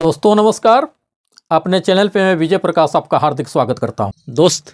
दोस्तों, नमस्कार। अपने चैनल पे मैं विजय प्रकाश आपका हार्दिक स्वागत करता हूँ। दोस्त,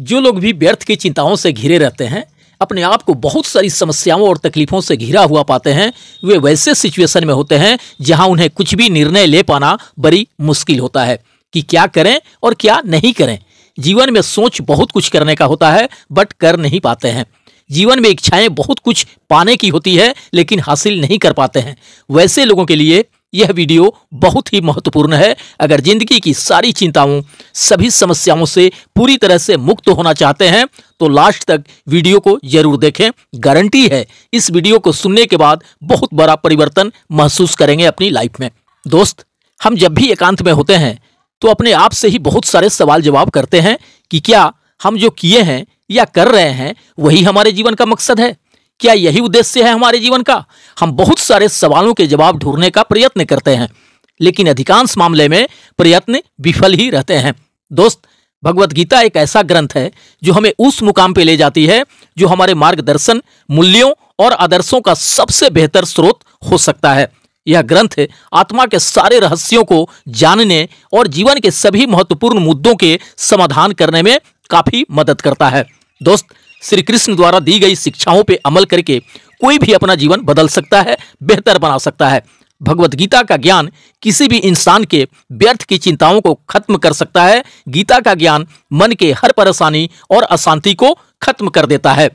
जो लोग भी व्यर्थ की चिंताओं से घिरे रहते हैं, अपने आप को बहुत सारी समस्याओं और तकलीफों से घिरा हुआ पाते हैं, वे वैसे सिचुएशन में होते हैं जहाँ उन्हें कुछ भी निर्णय ले पाना बड़ी मुश्किल होता है कि क्या करें और क्या नहीं करें। जीवन में सोच बहुत कुछ करने का होता है, बट कर नहीं पाते हैं। जीवन में इच्छाएँ बहुत कुछ पाने की होती है, लेकिन हासिल नहीं कर पाते हैं। वैसे लोगों के लिए यह वीडियो बहुत ही महत्वपूर्ण है। अगर ज़िंदगी की सारी चिंताओं, सभी समस्याओं से पूरी तरह से मुक्त होना चाहते हैं तो लास्ट तक वीडियो को ज़रूर देखें। गारंटी है, इस वीडियो को सुनने के बाद बहुत बड़ा परिवर्तन महसूस करेंगे अपनी लाइफ में। दोस्त, हम जब भी एकांत में होते हैं तो अपने आप से ही बहुत सारे सवाल जवाब करते हैं कि क्या हम जो किए हैं या कर रहे हैं, वही हमारे जीवन का मकसद है? क्या यही उद्देश्य है हमारे जीवन का? हम बहुत सारे सवालों के जवाब ढूँढने का प्रयत्न करते हैं, लेकिन अधिकांश मामले में प्रयत्न विफल ही रहते हैं। दोस्त, भगवत गीता एक ऐसा ग्रंथ है जो हमें उस मुकाम पे ले जाती है जो हमारे मार्गदर्शन, मूल्यों और आदर्शों का सबसे बेहतर स्रोत हो सकता है। यह ग्रंथ आत्मा के सारे रहस्यों को जानने और जीवन के सभी महत्वपूर्ण मुद्दों के समाधान करने में काफ़ी मदद करता है। दोस्त श्री कृष्ण द्वारा दी गई शिक्षाओं पर अमल करके कोई भी अपना जीवन बदल सकता है, बेहतर बना सकता है। भगवत गीता का ज्ञान किसी भी इंसान के व्यर्थ की चिंताओं को खत्म कर सकता है। गीता का ज्ञान मन के हर परेशानी और अशांति को खत्म कर देता है।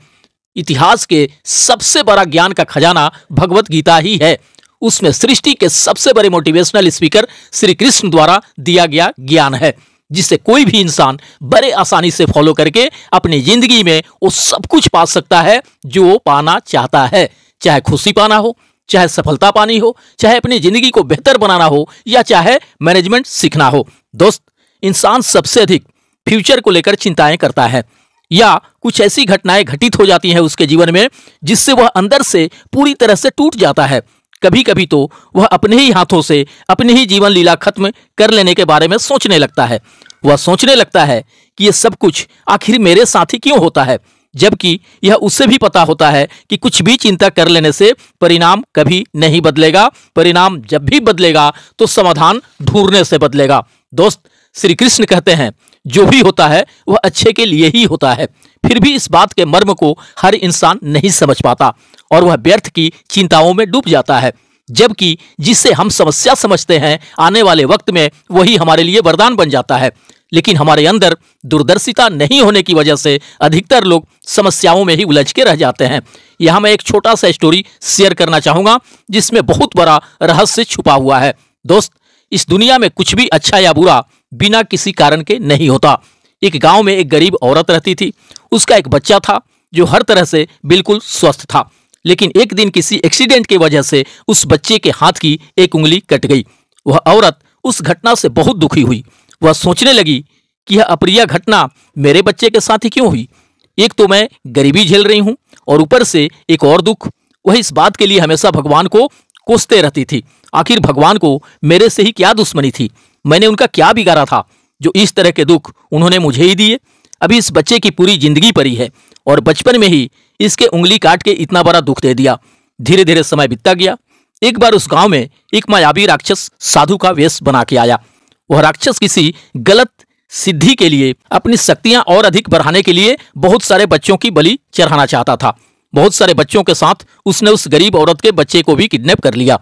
इतिहास के सबसे बड़ा ज्ञान का खजाना भगवत गीता ही है। उसमें सृष्टि के सबसे बड़े मोटिवेशनल स्पीकर श्री कृष्ण द्वारा दिया गया ज्ञान है। जिसे कोई भी इंसान बड़े आसानी से फॉलो करके अपनी ज़िंदगी में वो सब कुछ पा सकता है जो वो पाना चाहता है। चाहे खुशी पाना हो, चाहे सफलता पानी हो, चाहे अपनी ज़िंदगी को बेहतर बनाना हो, या चाहे मैनेजमेंट सीखना हो। दोस्त, इंसान सबसे अधिक फ्यूचर को लेकर चिंताएँ करता है, या कुछ ऐसी घटनाएँ घटित हो जाती हैं उसके जीवन में जिससे वह अंदर से पूरी तरह से टूट जाता है। कभी कभी तो वह अपने ही हाथों से अपनी ही जीवन लीला खत्म कर लेने के बारे में सोचने लगता है। वह सोचने लगता है कि यह सब कुछ आखिर मेरे साथ ही क्यों होता है? जबकि यह उससे भी पता होता है कि कुछ भी चिंता कर लेने से परिणाम कभी नहीं बदलेगा। परिणाम जब भी बदलेगा तो समाधान ढूँढने से बदलेगा। दोस्त, श्री कृष्ण कहते हैं, जो भी होता है, वह अच्छे के लिए ही होता है। फिर भी इस बात के मर्म को हर इंसान नहीं समझ पाता। और वह व्यर्थ की चिंताओं में डूब जाता है, जबकि जिसे हम समस्या समझते हैं, आने वाले वक्त में वही हमारे लिए वरदान बन जाता है। लेकिन हमारे अंदर दूरदर्शिता नहीं होने की वजह से अधिकतर लोग समस्याओं में ही उलझ के रह जाते हैं। यहाँ मैं एक छोटा सा स्टोरी शेयर करना चाहूँगा, जिसमें बहुत बड़ा रहस्य छुपा हुआ है। दोस्त, इस दुनिया में कुछ भी अच्छा या बुरा बिना किसी कारण के नहीं होता। एक गाँव में एक गरीब औरत रहती थी। उसका एक बच्चा था, जो हर तरह से बिल्कुल स्वस्थ था। लेकिन एक दिन किसी एक्सीडेंट की वजह से उस बच्चे के हाथ की एक उंगली कट गई। वह औरत उस घटना से बहुत दुखी हुई। वह सोचने लगी कि यह अप्रिय घटना मेरे बच्चे के साथ ही क्यों हुई? एक तो मैं गरीबी झेल रही हूँ और ऊपर से एक और दुख। वह इस बात के लिए हमेशा भगवान को कोसते रहती थी। आखिर भगवान को मेरे से ही क्या दुश्मनी थी? मैंने उनका क्या बिगाड़ा था? जो इस तरह के दुख उन्होंने मुझे ही दिए। अभी इस बच्चे की पूरी ज़िंदगी परी है और बचपन में ही इसके उंगली काट के इतना बड़ा दुख दे दिया। धीरे धीरे समय बीतता गया। एक बार उस गाँव में एक मायावी राक्षस साधु का वेश बना के आया। वह राक्षस किसी गलत सिद्धि के लिए, अपनी शक्तियाँ और अधिक बढ़ाने के लिए बहुत सारे बच्चों की बलि चढ़ाना चाहता था। बहुत सारे बच्चों के साथ उसने उस गरीब औरत के बच्चे को भी किडनैप कर लिया,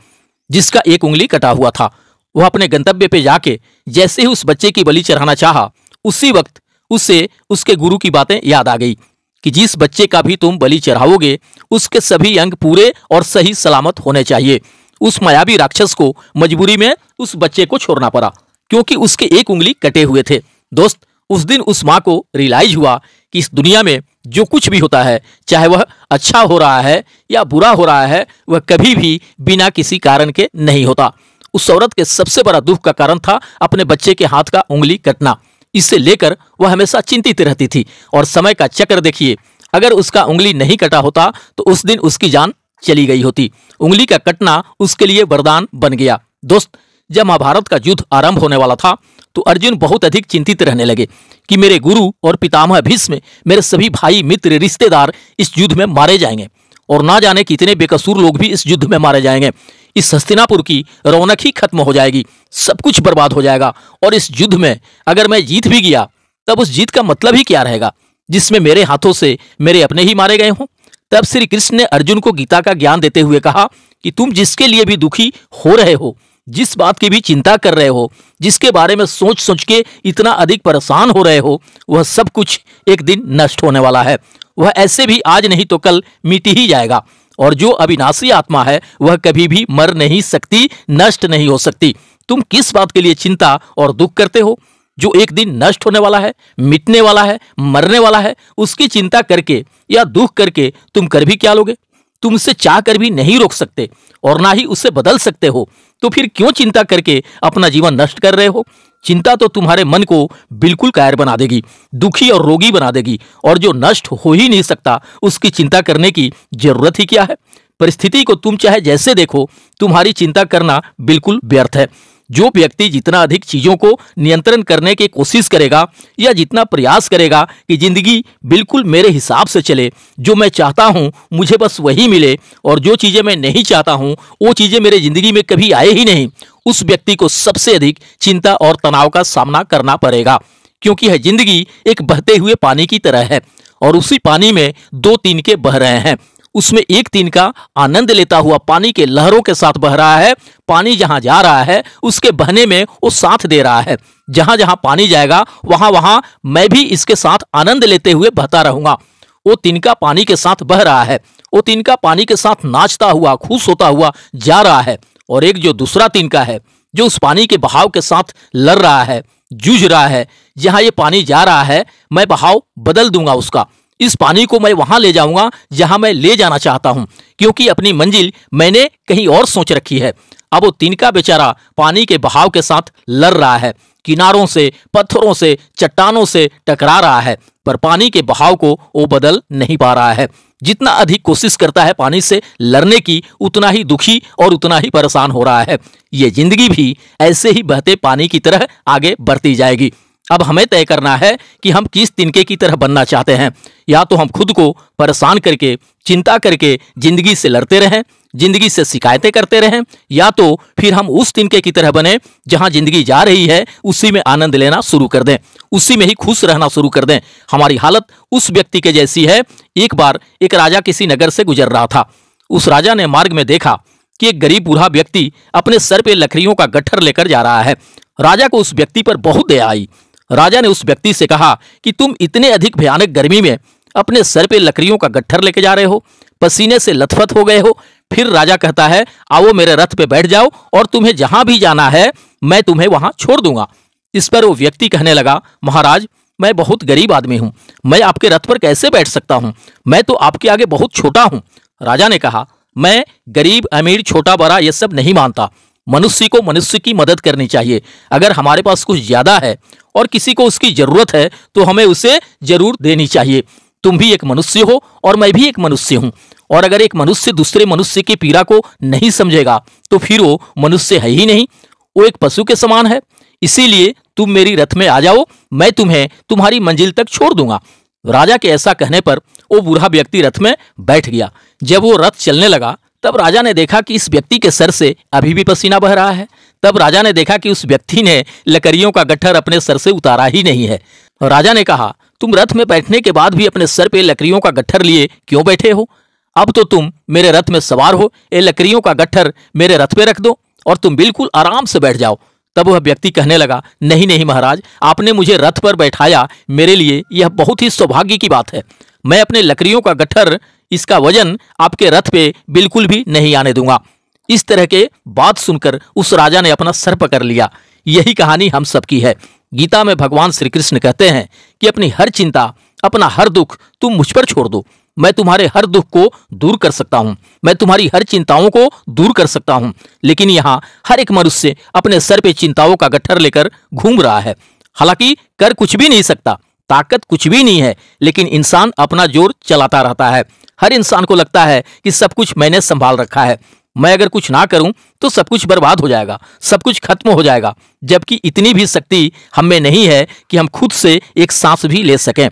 जिसका एक उंगली कटा हुआ था। वह अपने गंतव्य पे जाके जैसे ही उस बच्चे की बलि चढ़ाना चाहा, उसी वक्त उसे उसके गुरु की बातें याद आ गई। कि जिस बच्चे का भी तुम बलि चढ़ाओगे, उसके सभी अंग पूरे और सही सलामत होने चाहिए। उस मायावी राक्षस को मजबूरी में उस बच्चे को छोड़ना पड़ा, क्योंकि उसके एक उंगली कटे हुए थे। दोस्त, उस दिन उस माँ को रियलाइज़ हुआ कि इस दुनिया में जो कुछ भी होता है, चाहे वह अच्छा हो रहा है या बुरा हो रहा है, वह कभी भी बिना किसी कारण के नहीं होता। उस औरत के सबसे बड़ा दुख का कारण था अपने बच्चे के हाथ का उंगली कटना। इससे लेकर वह हमेशा चिंतित रहती थी। और समय का चक्र देखिए, अगर उसका उंगली नहीं कटा होता तो उस दिन उसकी जान चली गई होती। उंगली का कटना उसके लिए वरदान बन गया। दोस्त, जब महाभारत का युद्ध आरंभ होने वाला था तो अर्जुन बहुत अधिक चिंतित रहने लगे कि मेरे गुरु और पितामह भीष्म, मेरे सभी भाई, मित्र, रिश्तेदार इस युद्ध में मारे जाएँगे। और ना जाने कितने बेकसूर लोग भी इस युद्ध में मारे जाएँगे। इस हस्तिनापुर की रौनक ही खत्म हो जाएगी। सब कुछ बर्बाद हो जाएगा। और इस युद्ध में अगर मैं जीत भी गया, तब उस जीत का मतलब ही क्या रहेगा? जिसमें मेरे हाथों से मेरे अपने ही मारे गए हों। तब श्री कृष्ण ने अर्जुन को गीता का ज्ञान देते हुए कहा कि तुम जिसके लिए भी दुखी हो रहे हो, जिस बात की भी चिंता कर रहे हो, जिसके बारे में सोच सोच के इतना अधिक परेशान हो रहे हो, वह सब कुछ एक दिन नष्ट होने वाला है। वह ऐसे भी आज नहीं तो कल मिट ही जाएगा। और जो अविनाशी आत्मा है, वह कभी भी मर नहीं सकती, नष्ट नहीं हो सकती। तुम किस बात के लिए चिंता और दुख करते हो? जो एक दिन नष्ट होने वाला है, मिटने वाला है, मरने वाला है, उसकी चिंता करके या दुख करके तुम कर भी क्या लोगे? तुम उसे चाह कर भी नहीं रोक सकते और ना ही उसे बदल सकते हो। तो फिर क्यों चिंता करके अपना जीवन नष्ट कर रहे हो? चिंता तो तुम्हारे मन को बिल्कुल कायर बना देगी, दुखी और रोगी बना देगी, और जो नष्ट हो ही नहीं सकता, उसकी चिंता करने की ज़रूरत ही क्या है? परिस्थिति को तुम चाहे जैसे देखो, तुम्हारी चिंता करना बिल्कुल व्यर्थ है। जो व्यक्ति जितना अधिक चीज़ों को नियंत्रण करने की कोशिश करेगा या जितना प्रयास करेगा कि ज़िंदगी बिल्कुल मेरे हिसाब से चले, जो मैं चाहता हूँ, मुझे बस वही मिले और जो चीज़ें मैं नहीं चाहता हूँ, वो चीज़ें मेरे ज़िंदगी में कभी आए ही नहीं। उस व्यक्ति को सबसे अधिक चिंता और तनाव का सामना करना पड़ेगा, क्योंकि यह ज़िंदगी एक बहते हुए पानी की तरह है और उसी पानी में दो तीन के बह रहे हैं। उसमें एक तीन का आनंद लेता हुआ पानी के लहरों के साथ बह रहा है। पानी जहाँ जा रहा है, उसके बहने में वो साथ दे रहा है। जहाँ जहाँ पानी जाएगा, वहाँ वहाँ मैं भी इसके साथ आनंद लेते हुए बहता रहूँगा। वो तिनका पानी के साथ बह रहा है। वो तिनका पानी के साथ नाचता हुआ, खुश होता हुआ जा रहा है। और एक जो दूसरा तिनका है, जो उस पानी के बहाव के साथ लड़ रहा है, जूझ रहा है, जहाँ ये पानी जा रहा है, मैं बहाव बदल दूँगा उसका। इस पानी को मैं वहाँ ले जाऊँगा, जहाँ मैं ले जाना चाहता हूँ, क्योंकि अपनी मंजिल मैंने कहीं और सोच रखी है। अब वो तिनका बेचारा पानी के बहाव के साथ लड़ रहा है, किनारों से, पत्थरों से, चट्टानों से टकरा रहा है, पर पानी के बहाव को वो बदल नहीं पा रहा है। जितना अधिक कोशिश करता है पानी से लड़ने की, उतना ही दुखी और उतना ही परेशान हो रहा है। ये ज़िंदगी भी ऐसे ही बहते पानी की तरह आगे बढ़ती जाएगी। अब हमें तय करना है कि हम किस तिनके की तरह बनना चाहते हैं। या तो हम खुद को परेशान करके, चिंता करके ज़िंदगी से लड़ते रहें, ज़िंदगी से शिकायतें करते रहें, या तो फिर हम उस तिनके की तरह बने, जहाँ ज़िंदगी जा रही है, उसी में आनंद लेना शुरू कर दें। उसी में ही खुश रहना शुरू कर दें। हमारी हालत उस व्यक्ति के जैसी है, एक बार एक राजा किसी नगर से गुजर रहा था। उस राजा ने मार्ग में देखा कि एक गरीब बूढ़ा व्यक्ति अपने सर पे लकड़ियों का गट्ठर लेकर जा रहा है। राजा को उस व्यक्ति पर बहुत दया आई। राजा ने उस व्यक्ति से कहा कि तुम इतने अधिक भयानक गर्मी में अपने सर पे लकड़ियों का गट्ठर लेके जा रहे हो, पसीने से लथपथ हो गए हो, फिर राजा कहता है, आओ मेरे रथ पे बैठ जाओ और तुम्हें जहाँ भी जाना है, मैं तुम्हें वहाँ छोड़ दूँगा। इस पर वो व्यक्ति कहने लगा, महाराज, मैं बहुत गरीब आदमी हूँ, मैं आपके रथ पर कैसे बैठ सकता हूँ? मैं तो आपके आगे बहुत छोटा हूँ। राजा ने कहा, मैं गरीब, अमीर, छोटा, बड़ा यह सब नहीं मानता। मनुष्य को मनुष्य की मदद करनी चाहिए। अगर हमारे पास कुछ ज़्यादा है और किसी को उसकी ज़रूरत है तो हमें उसे ज़रूर देनी चाहिए। तुम भी एक मनुष्य हो और मैं भी एक मनुष्य हूँ। और अगर एक मनुष्य दूसरे मनुष्य की पीड़ा को नहीं समझेगा तो फिर वो मनुष्य है ही नहीं। वो एक पशु के समान है। इसीलिए तुम मेरी रथ में आ जाओ, मैं तुम्हें तुम्हारी मंजिल तक छोड़ दूँगा। राजा के ऐसा कहने पर वो बूढ़ा व्यक्ति रथ में बैठ गया। जब वो रथ चलने लगा तब राजा ने देखा कि इस व्यक्ति के सर से अभी भी पसीना बह रहा है। तब राजा ने देखा कि उस व्यक्ति ने लकड़ियों का गट्ठर अपने सर से उतारा ही नहीं है। राजा ने कहा, तुम रथ में बैठने के बाद भी अपने सर पे लकड़ियों का गट्ठर लिए क्यों बैठे हो? अब तो तुम मेरे रथ में सवार हो ये लकड़ियों का गट्ठर मेरे रथ पे रख दो और तुम बिल्कुल आराम से बैठ जाओ। तब वह व्यक्ति कहने लगा, नहीं नहीं महाराज, आपने मुझे रथ पर बैठाया, मेरे लिए यह बहुत ही सौभाग्य की बात है। मैं अपने लकड़ियों का गट्ठर इसका वज़न आपके रथ पे बिल्कुल भी नहीं आने दूँगा। इस तरह के बात सुनकर उस राजा ने अपना सर पकड़ लिया। यही कहानी हम सबकी है। गीता में भगवान श्री कृष्ण कहते हैं कि अपनी हर चिंता, अपना हर दुख तुम मुझ पर छोड़ दो। मैं तुम्हारे हर दुख को दूर कर सकता हूँ। मैं तुम्हारी हर चिंताओं को दूर कर सकता हूँ। लेकिन यहाँ हर एक मनुष्य अपने सर पे चिंताओं का गट्ठर लेकर घूम रहा है। हालाँकि कर कुछ भी नहीं सकता, ताकत कुछ भी नहीं है, लेकिन इंसान अपना ज़ोर चलाता रहता है। हर इंसान को लगता है कि सब कुछ मैंने संभाल रखा है। मैं अगर कुछ ना करूँ तो सब कुछ बर्बाद हो जाएगा, सब कुछ खत्म हो जाएगा, जबकि इतनी भी शक्ति हम नहीं है कि हम खुद से एक सांस भी ले सकें।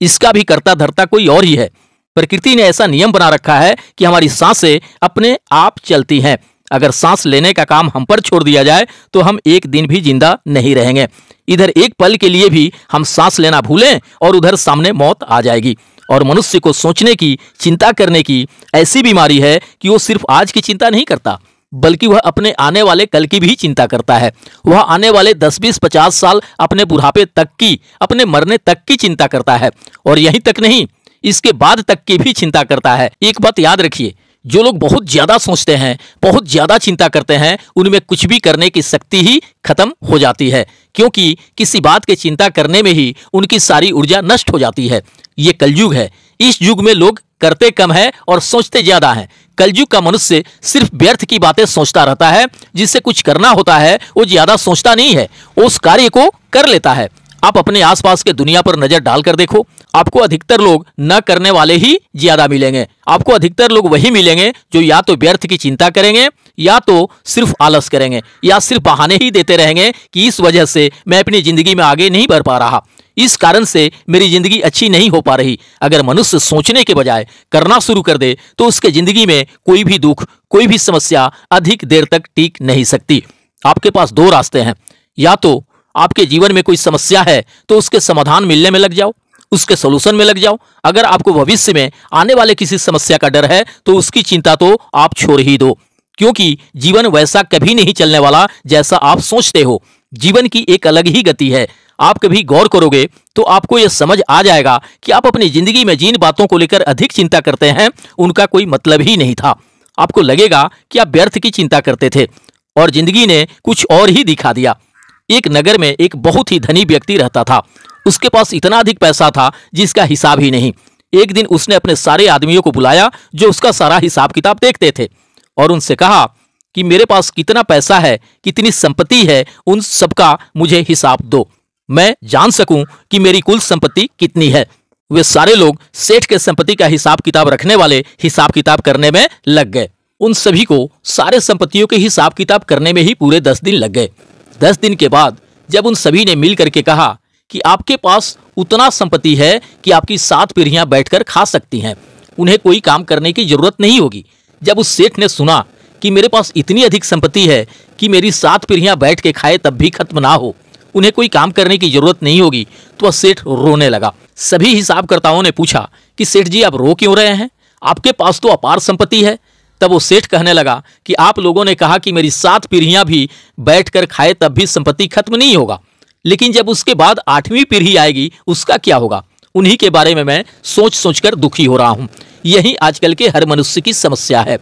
इसका भी करता धरता कोई और ही है। प्रकृति ने ऐसा नियम बना रखा है कि हमारी साँसें अपने आप चलती हैं। अगर सांस लेने का काम हम पर छोड़ दिया जाए तो हम एक दिन भी ज़िंदा नहीं रहेंगे। इधर एक पल के लिए भी हम सांस लेना भूलें और उधर सामने मौत आ जाएगी। और मनुष्य को सोचने की चिंता करने की ऐसी बीमारी है कि वो सिर्फ़ आज की चिंता नहीं करता बल्कि वह अपने आने वाले कल की भी चिंता करता है। वह आने वाले 10, 20, 50 साल अपने बुढ़ापे तक की अपने मरने तक की चिंता करता है और यहीं तक नहीं इसके बाद तक की भी चिंता करता है। एक बात याद रखिए जो लोग बहुत ज़्यादा सोचते हैं, बहुत ज़्यादा चिंता करते हैं, उनमें कुछ भी करने की शक्ति ही खत्म हो जाती है। क्योंकि किसी बात की चिंता करने में ही उनकी सारी ऊर्जा नष्ट हो जाती है। ये कलयुग है। इस युग में लोग करते कम है और सोचते ज़्यादा हैं। कलयुग का मनुष्य सिर्फ़ व्यर्थ की बातें सोचता रहता है, जिससे कुछ करना होता है, वो ज़्यादा सोचता नहीं है। उस कार्य को कर लेता है। आप अपने आसपास के दुनिया पर नज़र डालकर देखो। आपको अधिकतर लोग न करने वाले ही ज़्यादा मिलेंगे। आपको अधिकतर लोग वही मिलेंगे जो या तो व्यर्थ की चिंता करेंगे, या तो सिर्फ़ आलस करेंगे, या सिर्फ़ बहाने ही देते रहेंगे कि इस वजह से मैं अपनी ज़िंदगी में आगे नहीं बढ़ पा रहा। इस कारण से मेरी ज़िंदगी अच्छी नहीं हो पा रही। अगर मनुष्य सोचने के बजाय करना शुरू कर दे तो उसके ज़िंदगी में कोई भी दुख, कोई भी समस्या अधिक देर तक टीक नहीं सकती। आपके पास दो रास्ते हैं। या तो आपके जीवन में कोई समस्या है तो उसके समाधान मिलने में लग जाओ। उसके सोल्यूशन में लग जाओ। अगर आपको भविष्य में आने वाले किसी समस्या का डर है तो उसकी चिंता तो आप छोड़ ही दो। क्योंकि जीवन वैसा कभी नहीं चलने वाला जैसा आप सोचते हो। जीवन की एक अलग ही गति है। आप कभी गौर करोगे तो आपको यह समझ आ जाएगा कि आप अपनी ज़िंदगी में जिन बातों को लेकर अधिक चिंता करते हैं, उनका कोई मतलब ही नहीं था। आपको लगेगा कि आप व्यर्थ की चिंता करते थे, और ज़िंदगी ने कुछ और ही दिखा दिया। एक नगर में एक बहुत ही धनी व्यक्ति रहता था। उसके पास इतना अधिक पैसा था जिसका हिसाब ही नहीं। एक दिन उसने अपने सारे आदमियों को बुलाया, जो उसका सारा हिसाब किताब देखते थे, और उनसे कहा कि मेरे पास कितना पैसा है, कितनी संपत्ति है, उन सबका मुझे हिसाब दो। मैं जान सकूँ कि मेरी कुल संपत्ति कितनी है। वे सारे लोग सेठ के संपत्ति का हिसाब किताब रखने वाले हिसाब किताब करने में लग गए। उन सभी को सारे संपत्तियों के हिसाब किताब करने में ही पूरे दस दिन लग गए। दस दिन के बाद जब उन सभी ने मिल करके कहा कि आपके पास उतना संपत्ति है कि आपकी सात पीढ़ियाँ बैठकर खा सकती हैं। उन्हें कोई काम करने की ज़रूरत नहीं होगी। जब उस सेठ ने सुना कि मेरे पास इतनी अधिक संपत्ति है कि मेरी सात पीढ़ियाँ बैठ के खाए तब भी खत्म ना हो, उन्हें कोई काम करने की ज़रूरत नहीं होगी तो वह सेठ रोने लगा। सभी हिसाबकर्ताओं ने पूछा कि सेठ जी, आप रो क्यों रहे हैं? आपके पास तो अपार संपत्ति है। तब वो सेठ कहने लगा कि आप लोगों ने कहा कि मेरी सात पीढ़ियाँ भी बैठकर खाए तब भी संपत्ति खत्म नहीं होगा। लेकिन जब उसके बाद आठवीं पीढ़ी आएगी, उसका क्या होगा? उन्हीं के बारे में मैं सोच सोचकर दुखी हो रहा हूँ। यही आजकल के हर मनुष्य की समस्या है।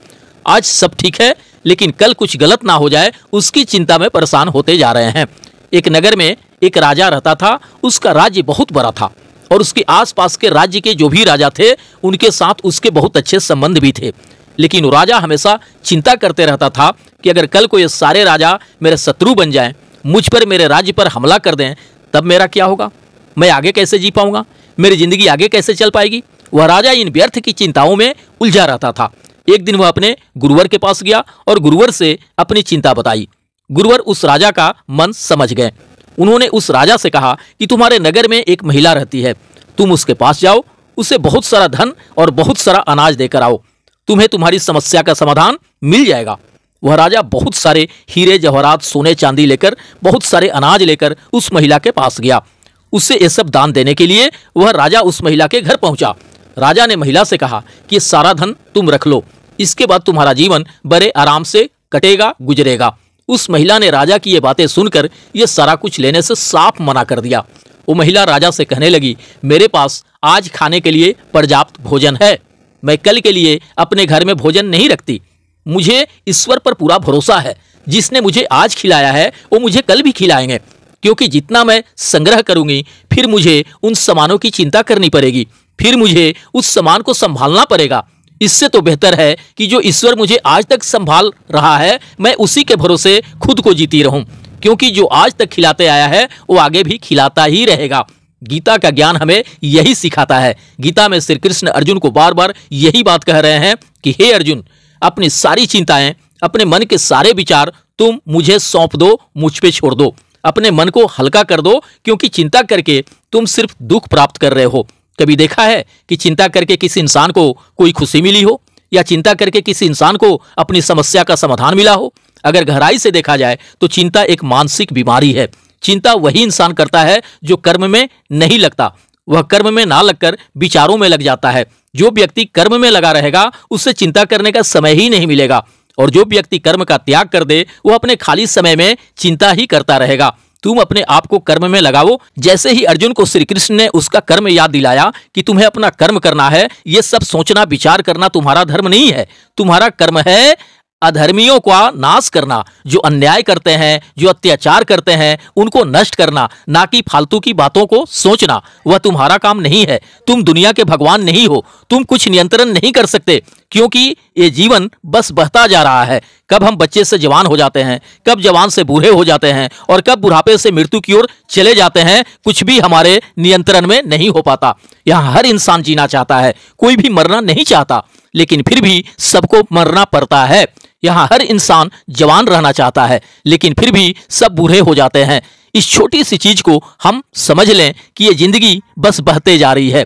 आज सब ठीक है, लेकिन कल कुछ गलत ना हो जाए, उसकी चिंता में परेशान होते जा रहे हैं। एक नगर में एक राजा रहता था, उसका राज्य बहुत बड़ा था और उसके आसपास के राज्य के जो भी राजा थे, उनके साथ उसके बहुत अच्छे संबंध भी थे। लेकिन वो राजा हमेशा चिंता करते रहता था कि अगर कल को ये सारे राजा मेरे शत्रु बन जाएँ मुझ पर, मेरे राज्य पर हमला कर दें, तब मेरा क्या होगा? मैं आगे कैसे जी पाऊँगा? मेरी ज़िंदगी आगे कैसे चल पाएगी? वह राजा इन व्यर्थ की चिंताओं में उलझा रहता था। एक दिन वह अपने गुरुवर के पास गया और गुरुवर से अपनी चिंता बताई। गुरुवर उस राजा का मन समझ गए। उन्होंने उस राजा से कहा कि तुम्हारे नगर में एक महिला रहती है। तुम उसके पास जाओ, उसे बहुत सारा धन और बहुत सारा अनाज देकर आओ। तुम्हें तुम्हारी समस्या का समाधान मिल जाएगा। वह राजा बहुत सारे हीरे, जवाहरात, सोने, चांदी लेकर, बहुत सारे अनाज लेकर उस महिला के पास गया। उसे ये सब दान देने के लिए वह राजा उस महिला के घर पहुँचा। राजा ने महिला से कहा कि ये सारा धन तुम रख लो। इसके बाद तुम्हारा जीवन बड़े आराम से कटेगा, गुजरेगा। उस महिला ने राजा की ये बातें सुनकर ये सारा कुछ लेने से साफ़ मना कर दिया। वो महिला राजा से कहने लगी, मेरे पास आज खाने के लिए पर्याप्त भोजन है। मैं कल के लिए अपने घर में भोजन नहीं रखती। मुझे ईश्वर पर पूरा भरोसा है। जिसने मुझे आज खिलाया है, वो मुझे कल भी खिलाएँगे। क्योंकि जितना मैं संग्रह करूँगी, फिर मुझे उन सामानों की चिंता करनी पड़ेगी। फिर मुझे उस सामान को संभालना पड़ेगा। इससे तो बेहतर है कि जो ईश्वर मुझे आज तक संभाल रहा है, मैं उसी के भरोसे खुद को जीती रहूँ। क्योंकि जो आज तक खिलाते आया है, वो आगे भी खिलाता ही रहेगा। गीता का ज्ञान हमें यही सिखाता है। गीता में श्री कृष्ण अर्जुन को बार बार यही बात कह रहे हैं कि, हे अर्जुन अपनी सारी चिंताएँ, अपने मन के सारे विचार तुम मुझे सौंप दो, मुझ पे छोड़ दो। अपने मन को हल्का कर दो, क्योंकि चिंता करके तुम सिर्फ़ दुख प्राप्त कर रहे हो। कभी देखा है कि चिंता करके किसी इंसान को कोई खुशी मिली हो? या चिंता करके किसी इंसान को अपनी समस्या का समाधान मिला हो? अगर गहराई से देखा जाए तो चिंता एक मानसिक बीमारी है। चिंता वही इंसान करता है जो कर्म में नहीं लगता। वह कर्म में ना लगकर विचारों में लग जाता है। जो व्यक्ति कर्म में लगा रहेगा, उससे चिंता करने का समय ही नहीं मिलेगा। और जो व्यक्ति कर्म का त्याग कर दे वो अपने खाली समय में चिंता ही करता रहेगा। तुम अपने आप को कर्म में लगाओ। जैसे ही अर्जुन को श्री कृष्ण ने उसका कर्म याद दिलाया कि तुम्हें अपना कर्म करना है, ये सब सोचना, विचार करना तुम्हारा धर्म नहीं है। तुम्हारा कर्म है अधर्मियों का नाश करना, जो अन्याय करते हैं, जो अत्याचार करते हैं, उनको नष्ट करना, ना कि फालतू की बातों को सोचना। वह तुम्हारा काम नहीं है। तुम दुनिया के भगवान नहीं हो। तुम कुछ नियंत्रण नहीं कर सकते, क्योंकि ये जीवन बस बहता जा रहा है। कब हम बच्चे से जवान हो जाते हैं, कब जवान से बूढ़े हो जाते हैं, और कब बुढ़ापे से मृत्यु की ओर चले जाते हैं, कुछ भी हमारे नियंत्रण में नहीं हो पाता। यहाँ हर इंसान जीना चाहता है, कोई भी मरना नहीं चाहता, लेकिन फिर भी सबको मरना पड़ता है। यहाँ हर इंसान जवान रहना चाहता है, लेकिन फिर भी सब बूढ़े हो जाते हैं। इस छोटी सी चीज़ को हम समझ लें कि ये ज़िंदगी बस बहते जा रही है,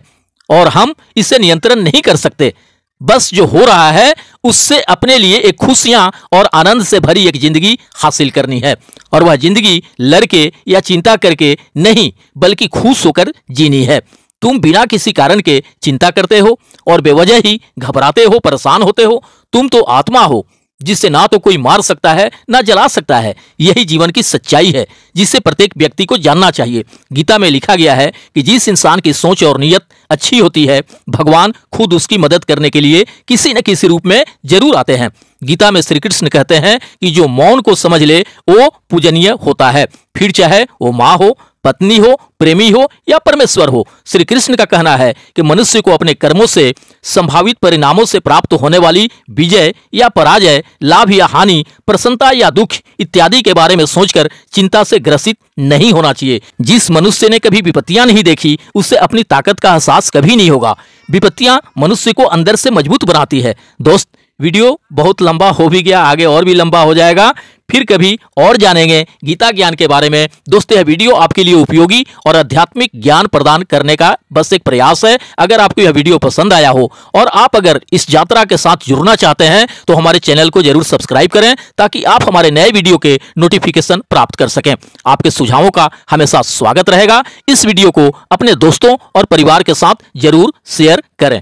और हम इसे नियंत्रण नहीं कर सकते। बस जो हो रहा है, उससे अपने लिए एक खुशियाँ और आनंद से भरी एक ज़िंदगी हासिल करनी है, और वह ज़िंदगी लड़के या चिंता करके नहीं, बल्कि खुश होकर जीनी है। तुम बिना किसी कारण के चिंता करते हो, और बेवजह ही घबराते हो, परेशान होते हो। तुम तो आत्मा हो जिससे ना तो कोई मार सकता है, ना जला सकता है। यही जीवन की सच्चाई है, जिसे प्रत्येक व्यक्ति को जानना चाहिए। गीता में लिखा गया है कि जिस इंसान की सोच और नीयत अच्छी होती है, भगवान खुद उसकी मदद करने के लिए किसी न किसी रूप में ज़रूर आते हैं। गीता में श्री कृष्ण कहते हैं कि जो मौन को समझ ले, वो पूजनीय होता है। फिर चाहे वो माँ हो, पत्नी हो, प्रेमी हो या परमेश्वर हो श्री कृष्ण का कहना है कि मनुष्य को अपने कर्मों से, संभावित परिणामों से प्राप्त होने वाली विजय या पराजय, लाभ या हानि, प्रसन्नता या दुख इत्यादि के बारे में सोचकर चिंता से ग्रसित नहीं होना चाहिए। जिस मनुष्य ने कभी विपत्तियाँ नहीं देखी उससे अपनी ताकत का एहसास कभी नहीं होगा। विपत्तियाँ मनुष्य को अंदर से मज़बूत बनाती है। दोस्त वीडियो बहुत लंबा हो भी गया, आगे और भी लंबा हो जाएगा। फिर कभी और जानेंगे गीता ज्ञान के बारे में। दोस्तों, यह वीडियो आपके लिए उपयोगी और आध्यात्मिक ज्ञान प्रदान करने का बस एक प्रयास है। अगर आपको यह वीडियो पसंद आया हो और आप अगर इस यात्रा के साथ जुड़ना चाहते हैं तो हमारे चैनल को ज़रूर सब्सक्राइब करें ताकि आप हमारे नए वीडियो के नोटिफिकेशन प्राप्त कर सकें। आपके सुझावों का हमेशा स्वागत रहेगा। इस वीडियो को अपने दोस्तों और परिवार के साथ ज़रूर शेयर करें।